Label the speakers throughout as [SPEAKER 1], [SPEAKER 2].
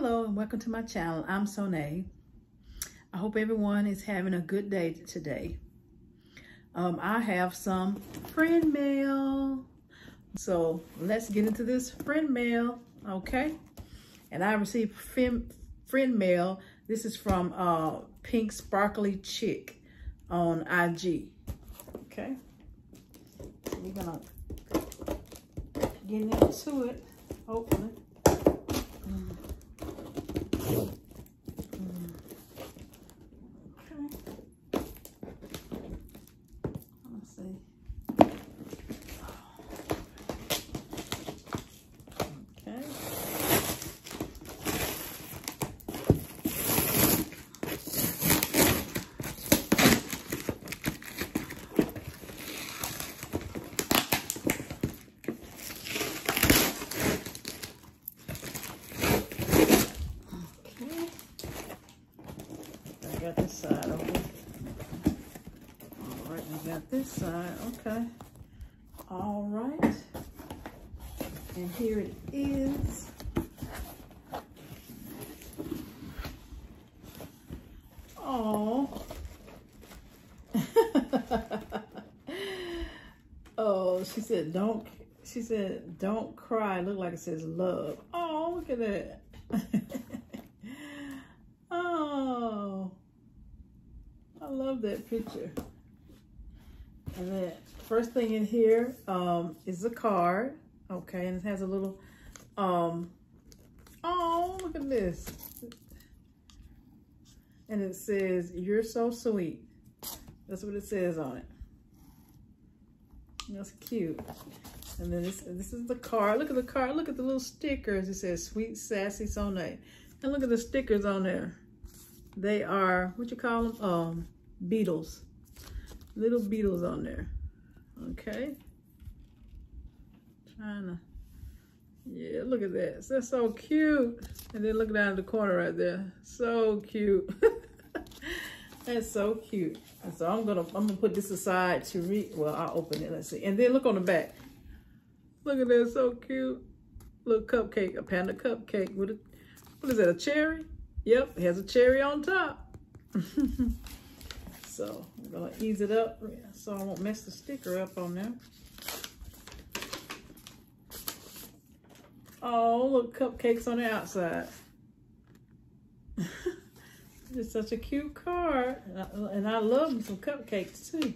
[SPEAKER 1] Hello and welcome to my channel. I'm Sonae. I hope everyone is having a good day today. Um, I have some friend mail. So let's get into this friend mail, okay? And I received friend, friend mail. This is from uh, Pink Sparkly Chick on IG, okay? So we're gonna get into it, hopefully. Okay. All right. And here it is. Oh. oh, she said, don't, she said, don't cry. Look like it says love. Oh, look at that. oh, I love that picture. First thing in here um, is a card. Okay, and it has a little, um, oh, look at this. And it says, you're so sweet. That's what it says on it. That's cute. And then this, this is the card. Look at the card. Look at the little stickers. It says, sweet, sassy, so nice. And look at the stickers on there. They are, what you call them? Um, beetles little beetles on there. Okay. Trying to, yeah, look at that. That's so cute. And then look down at the corner right there. So cute. That's so cute. And so I'm gonna I'm gonna put this aside to read. Well, I'll open it. Let's see. And then look on the back. Look at that, so cute. Little cupcake, a panda cupcake with a what is that? A cherry? Yep, it has a cherry on top. So I'm gonna ease it up so I won't mess the sticker up on there. Oh, look, cupcakes on the outside. it's such a cute card. And I love some cupcakes too.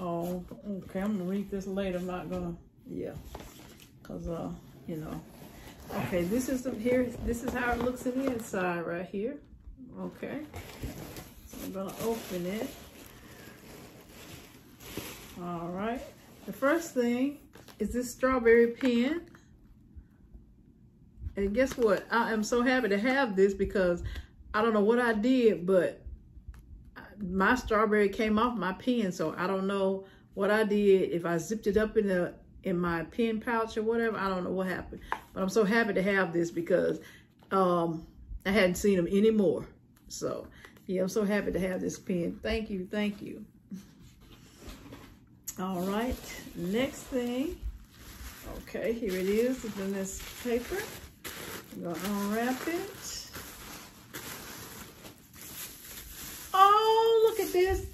[SPEAKER 1] Oh, okay. I'm gonna this later. I'm not gonna, yeah, cause uh, you know. Okay, this is the here. This is how it looks in the inside right here. Okay, so I'm gonna open it. All right. The first thing is this strawberry pen. And guess what? I am so happy to have this because I don't know what I did, but my strawberry came off my pen, so I don't know what I did. If I zipped it up in the in my pen pouch or whatever, I don't know what happened. But I'm so happy to have this because um, I hadn't seen them anymore. So yeah, I'm so happy to have this pen. Thank you, thank you. All right, next thing. Okay, here it is. In this paper. I'm gonna unwrap it. at this.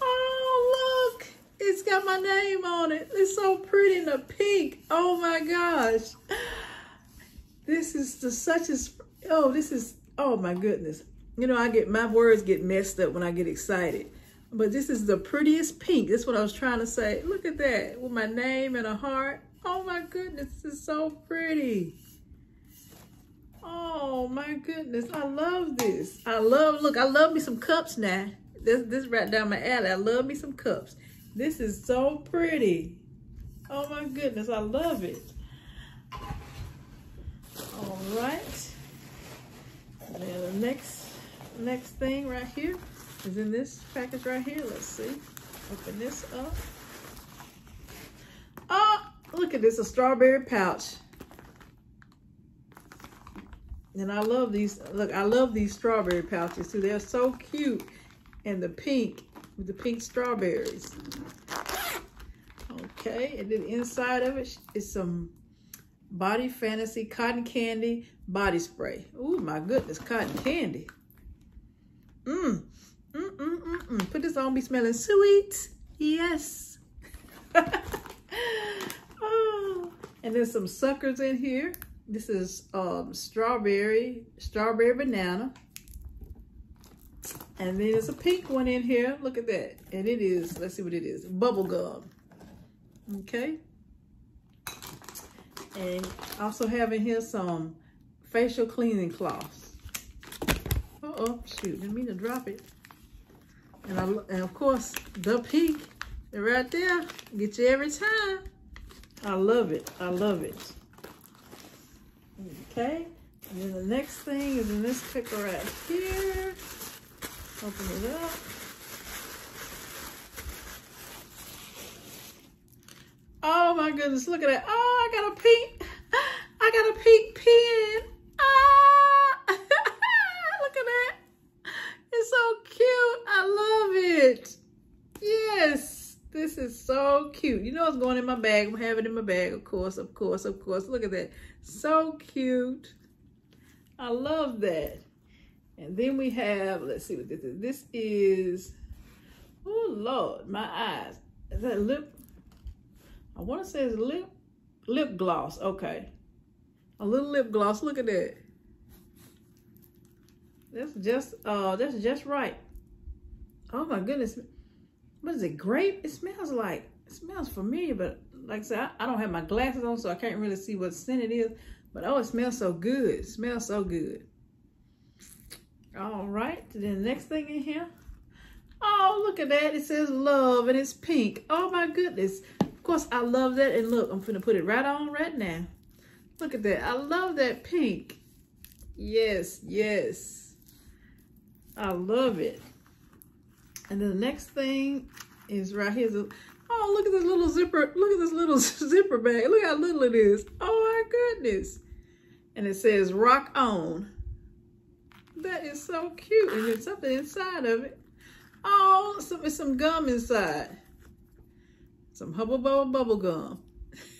[SPEAKER 1] Oh, look. It's got my name on it. It's so pretty in the pink. Oh, my gosh. This is the such as, oh, this is, oh, my goodness. You know, I get, my words get messed up when I get excited. But this is the prettiest pink. That's what I was trying to say. Look at that with my name and a heart. Oh, my goodness. This is so pretty. Oh my goodness, I love this. I love, look, I love me some cups now. This, this right down my alley. I love me some cups. This is so pretty. Oh my goodness, I love it. All right. And then the next, next thing right here is in this package right here. Let's see. Open this up. Oh, look at this, a strawberry pouch. And I love these, look, I love these strawberry pouches too. They're so cute. And the pink, with the pink strawberries. Okay, and then inside of it is some Body Fantasy Cotton Candy Body Spray. Oh my goodness, cotton candy. Mmm, mm, mm, mm, mm. Put this on, be smelling sweet. Yes. oh, and then some suckers in here. This is um, strawberry, strawberry banana. And then there's a pink one in here. Look at that. And it is, let's see what it is. Bubble gum. Okay. And also having here some facial cleaning cloths. Uh-oh, shoot, didn't mean to drop it. And, I, and of course, the pink, right there, get you every time. I love it, I love it. Okay, and then the next thing is in this picker right here. Open it up. Oh my goodness, look at that. Oh, I got a pink, I got a pink pen. Ah, look at that. It's so cute. I love it. Yes, this is so cute. You know it's going in my bag. I'm having it in my bag, of course, of course, of course. Look at that. So cute. I love that. And then we have, let's see what this is. This is, oh Lord, my eyes. Is that lip I want to say it's lip lip gloss. Okay. A little lip gloss. Look at that. That's just uh that's just right. Oh my goodness. What is it? Grape? It smells like it smells familiar, but like I said, I, I don't have my glasses on, so I can't really see what scent it is. But oh, it smells so good. It smells so good. All right, then the next thing in here. Oh, look at that. It says love and it's pink. Oh my goodness. Of course, I love that. And look, I'm gonna put it right on right now. Look at that. I love that pink. Yes, yes. I love it. And then the next thing is right here. Oh, look at this little zipper. Look at this little zipper bag. Look how little it is. Oh my goodness. And it says rock on. That is so cute. And there's something inside of it. Oh, some, some gum inside. Some Hubba Bubba Bubble Gum.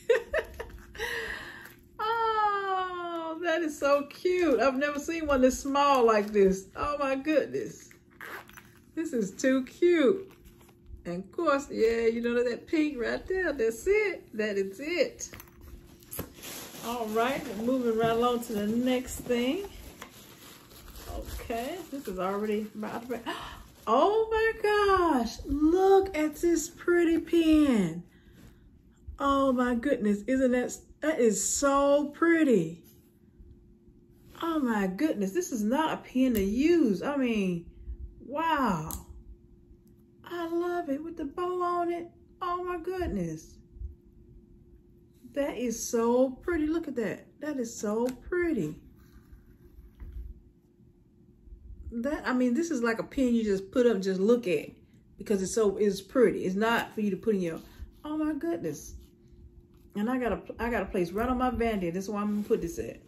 [SPEAKER 1] oh, that is so cute. I've never seen one this small like this. Oh my goodness. This is too cute. And of course, yeah, you know that pink right there. That's it. That is it. All right, moving right along to the next thing. Okay, this is already about to. Oh my gosh, look at this pretty pen. Oh my goodness, isn't that, that is so pretty. Oh my goodness, this is not a pen to use. I mean, wow. I love it with the bow on it. Oh my goodness. That is so pretty. Look at that. That is so pretty that I mean, this is like a pin you just put up and just look at because it's so it's pretty. It's not for you to put in your. Oh my goodness! And I got a I got a place right on my vanity. That's why I'm gonna put this at.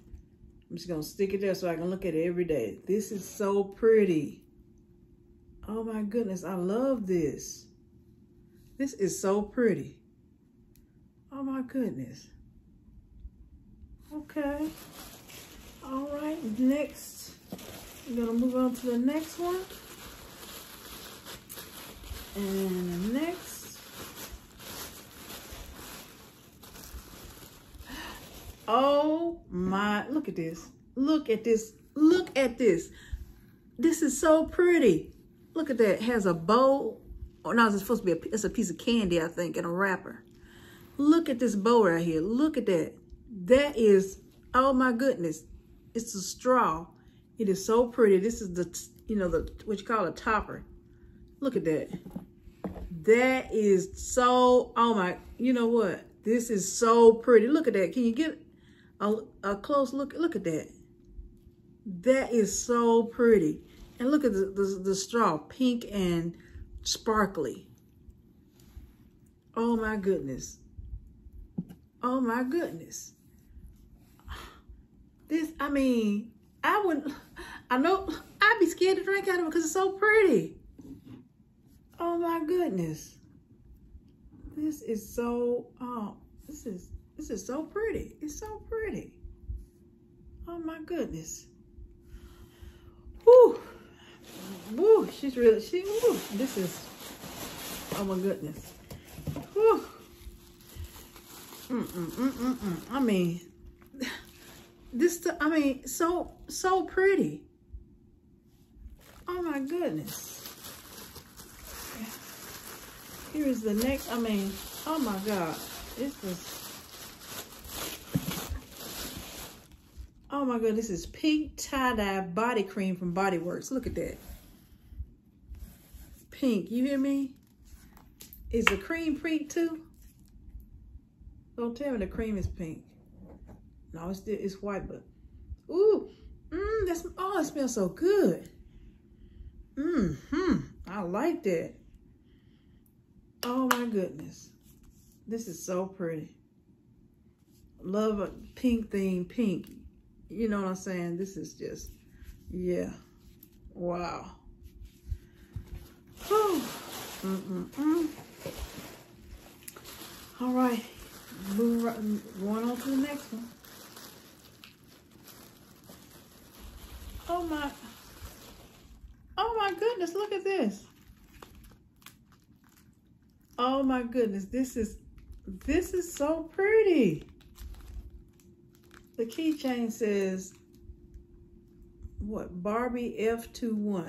[SPEAKER 1] I'm just gonna stick it there so I can look at it every day. This is so pretty. Oh my goodness, I love this. This is so pretty. Oh my goodness. Okay. All right, next. I'm gonna move on to the next one. And next. Oh my, look at this. Look at this. Look at this. This is so pretty. Look at that. It has a bow. Oh no, it's supposed to be a, it's a piece of candy, I think, in a wrapper. Look at this bow right here. Look at that. That is, oh my goodness. It's a straw. It is so pretty. This is the, you know, the what you call a topper. Look at that. That is so, oh my, you know what? This is so pretty. Look at that. Can you get a, a close look? Look at that. That is so pretty. And look at the, the, the straw, pink and sparkly. Oh my goodness. Oh my goodness. This, I mean, I wouldn't, I know, I'd be scared to drink out of it because it's so pretty. Oh my goodness. This is so, oh, this is, this is so pretty. It's so pretty. Oh my goodness. Whoo. Woo, she's really, she, woo, this is, oh my goodness. Mm -mm, mm -mm I mean, this, I mean, so, so pretty. Oh my goodness. Here is the next, I mean, oh my God. This is, oh my God, this is pink tie-dye body cream from Body Works. Look at that. Pink, you hear me? Is the cream pink too? Don't tell me the cream is pink. No, it's still, it's white, but, ooh, mmm, that's, oh, it smells so good. Mmm, hmm, I like that. Oh my goodness. This is so pretty. Love a pink theme, pink. You know what I'm saying? This is just, yeah. Wow. Whew. Mm -mm -mm. All right, move right, going on to the next one. Oh my, oh my goodness, look at this. Oh my goodness, this is, this is so pretty. The keychain says, what, Barbie F21.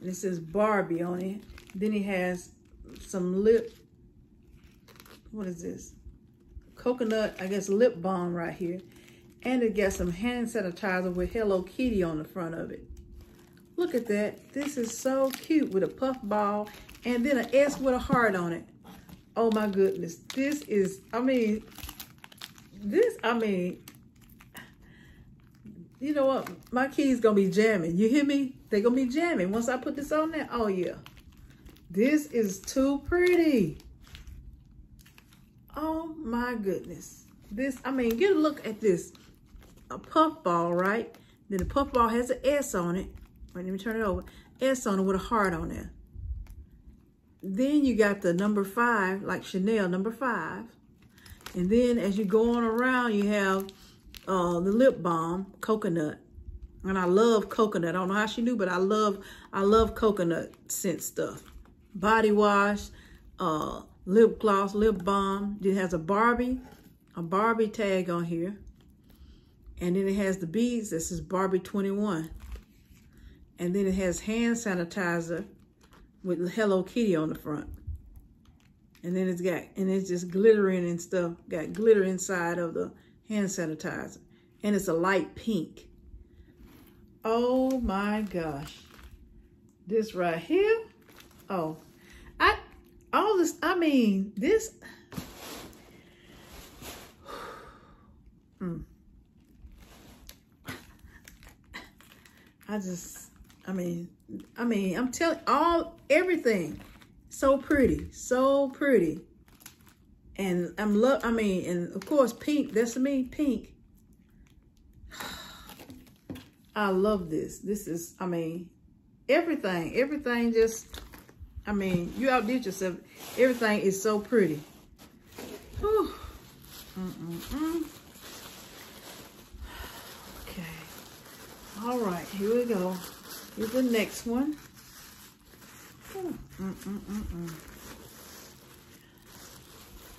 [SPEAKER 1] And it says Barbie on it. Then it has some lip, what is this? Coconut, I guess lip balm right here. And it got some hand sanitizer with Hello Kitty on the front of it. Look at that. This is so cute with a puff ball and then an S with a heart on it. Oh my goodness. This is, I mean, this, I mean, you know what? My keys gonna be jamming. You hear me? They gonna be jamming. Once I put this on there, oh yeah. This is too pretty. Oh my goodness. This, I mean, get a look at this. A puff ball, right? Then the puff ball has an S on it. Wait, let me turn it over. S on it with a heart on there. Then you got the number five, like Chanel number five. And then as you go on around, you have uh, the lip balm, coconut. And I love coconut. I don't know how she knew, but I love I love coconut scent stuff. Body wash, uh, lip gloss, lip balm. It has a Barbie, a Barbie tag on here. And then it has the beads. This is Barbie 21. And then it has hand sanitizer with Hello Kitty on the front. And then it's got, and it's just glittering and stuff. Got glitter inside of the hand sanitizer. And it's a light pink. Oh my gosh. This right here. Oh, I, all this, I mean, this. Mm. I just, I mean, I mean, I'm telling all, everything. So pretty, so pretty. And I'm love, I mean, and of course, pink, that's me, pink. I love this. This is, I mean, everything, everything just, I mean, you outdid yourself. Everything is so pretty. Mm -mm -mm. Okay. All right, here we go. Here's the next one. Mm -mm -mm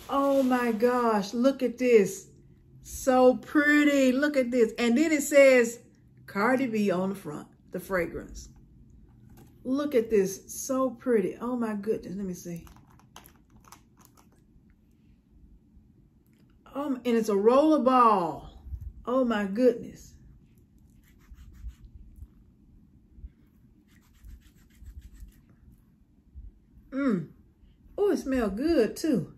[SPEAKER 1] oh my gosh, look at this. So pretty. Look at this. And then it says Cardi B on the front, the fragrance. Look at this. So pretty. Oh my goodness. Let me see. Um, and it's a roller ball. Oh my goodness. Mmm. Oh, it smells good too.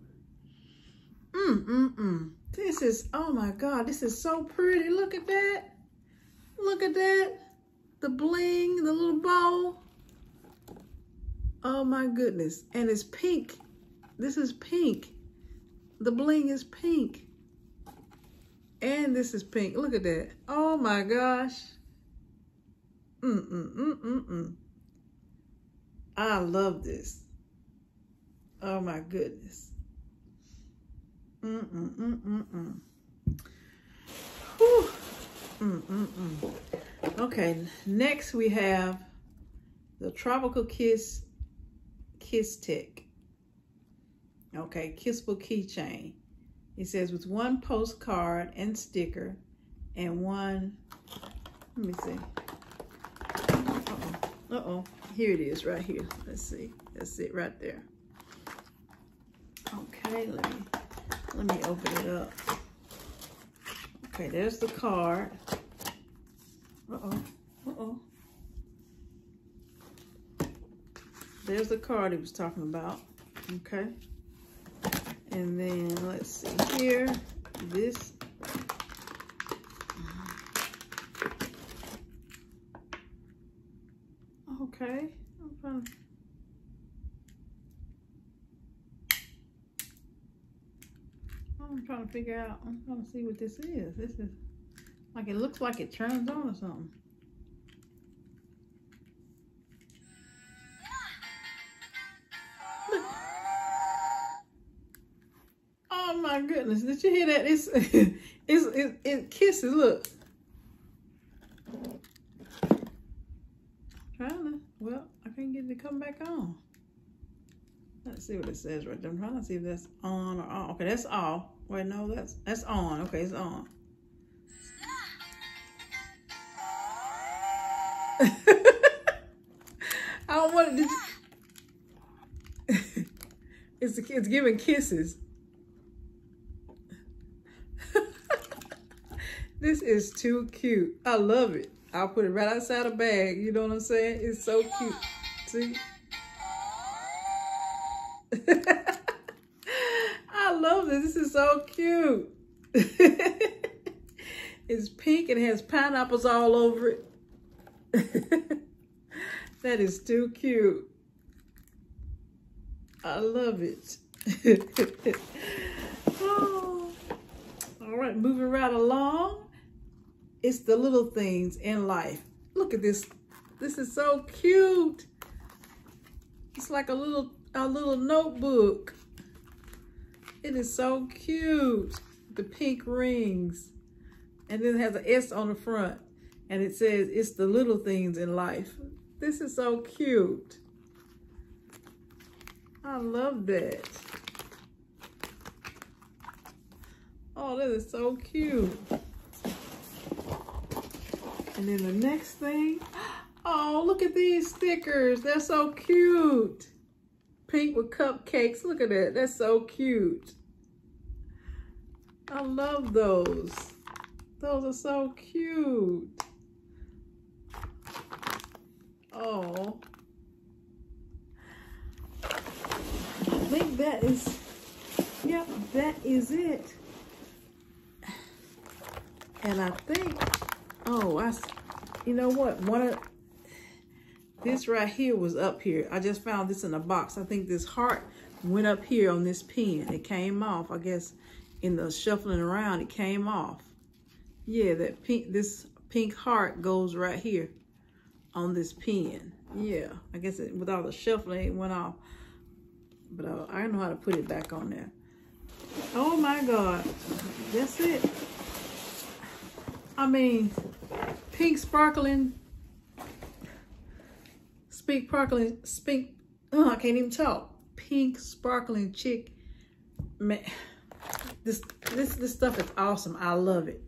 [SPEAKER 1] Mmm, mmm, mmm. This is, oh my God, this is so pretty. Look at that. Look at that. The bling, the little bow. Oh my goodness. And it's pink. This is pink. The bling is pink. And this is pink. Look at that. Oh my gosh. Mm, mm, mm, mm, mm. I love this. Oh my goodness. Mm-mm-mm-mm-mm. Mm-mm-mm. Okay, next we have the Tropical Kiss Kiss Tech. Okay, Kissable keychain. It says with one postcard and sticker and one, let me see. Uh-oh, uh-oh. Here it is right here. Let's see. That's it right there. Okay, let me, let me open it up. Okay, there's the card. Uh-oh, uh-oh. There's the card he was talking about. Okay. And then let's see here. This. Okay. I'm trying to. I'm trying to figure out. I'm trying to see what this is. This is like it looks like it turns on or something. Oh my goodness. Did you hear that? It's, it's, it, it kisses. Look. Trying to, well, I can't get it to come back on. Let's see what it says right there. I'm trying to see if that's on or off. Okay, that's off. Wait, no, that's that's on. Okay, it's on. I don't want to... it's, it's giving kisses. This is too cute. I love it. I'll put it right outside a bag. You know what I'm saying? It's so cute. See? Cute. it's pink and has pineapples all over it. that is too cute. I love it. oh. All right, moving right along. It's the little things in life. Look at this. This is so cute. It's like a little a little notebook. It is so cute. The pink rings. And then it has an S on the front. And it says, it's the little things in life. This is so cute. I love that. Oh, that is so cute. And then the next thing, oh, look at these stickers. They're so cute. Pink with cupcakes. Look at that. That's so cute. I love those. Those are so cute. Oh. I think that is, yep, that is it. And I think Oh, I, you know what? One of, this right here was up here. I just found this in a box. I think this heart went up here on this pin. It came off, I guess, in the shuffling around, it came off. Yeah, that pink, this pink heart goes right here on this pin. Yeah, I guess it, with all the shuffling, it went off. But uh, I don't know how to put it back on there. Oh my God, that's it. I mean, pink sparkling, pink sparkling, pink, oh, I can't even talk. Pink sparkling chick. Man, this, this, this stuff is awesome. I love it.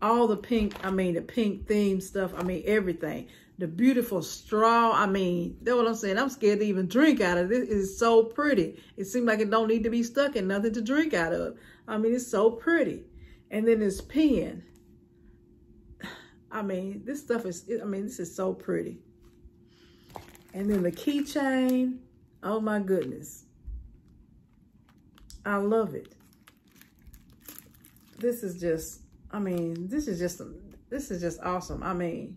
[SPEAKER 1] All the pink, I mean, the pink theme stuff. I mean, everything. The beautiful straw. I mean, that's what I'm saying. I'm scared to even drink out of this. It is so pretty. It seems like it don't need to be stuck in nothing to drink out of. I mean, it's so pretty. And then this pen. I mean, this stuff is, I mean, this is so pretty. And then the keychain. Oh my goodness. I love it. This is just, I mean, this is just, this is just awesome. I mean,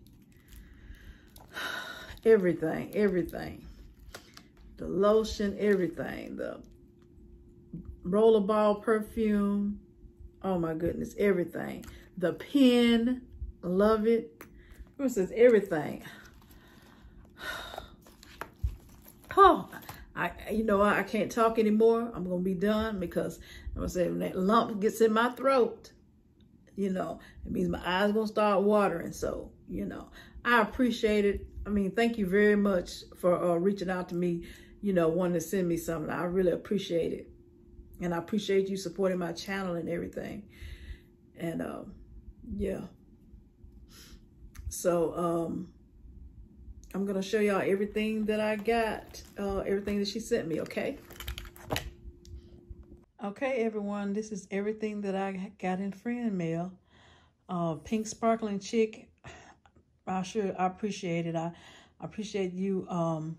[SPEAKER 1] everything, everything. The lotion, everything. The rollerball perfume. Oh my goodness, everything. The pen, love it. It says everything. Oh, I, you know, I, I can't talk anymore. I'm going to be done because I'm to say when that lump gets in my throat, you know, it means my eyes going to start watering. So, you know, I appreciate it. I mean, thank you very much for uh, reaching out to me, you know, wanting to send me something. I really appreciate it. And I appreciate you supporting my channel and everything. And, um, yeah. So, um, I'm going to show y'all everything that I got, uh, everything that she sent me, okay? Okay, everyone, this is everything that I got in friend mail. Uh, pink sparkling chick, I sure I appreciate it. I, I appreciate you um,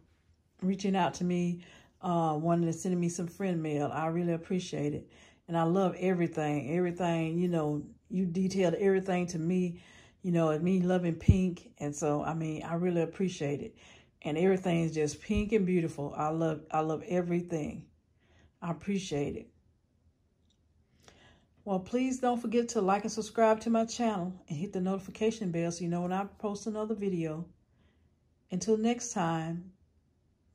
[SPEAKER 1] reaching out to me, uh, wanting to send me some friend mail. I really appreciate it. And I love everything, everything, you know, you detailed everything to me you know, me loving pink. And so, I mean, I really appreciate it. And everything is just pink and beautiful. I love, I love everything. I appreciate it. Well, please don't forget to like and subscribe to my channel and hit the notification bell so you know when I post another video. Until next time,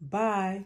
[SPEAKER 1] bye.